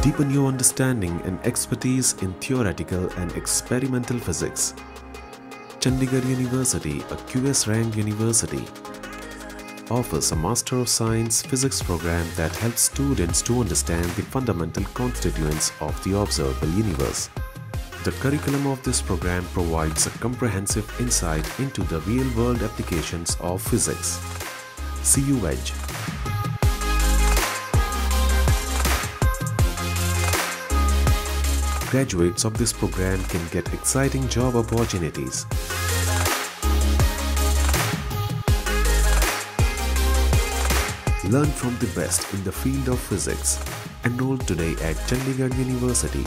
Deepen your understanding and expertise in theoretical and experimental physics. Chandigarh University, a QS ranked university, offers a Master of Science Physics program that helps students to understand the fundamental constituents of the observable universe. The curriculum of this program provides a comprehensive insight into the real-world applications of physics. See you CU Graduates of this program can get exciting job opportunities. Learn from the best in the field of physics. Enroll today at Chandigarh University.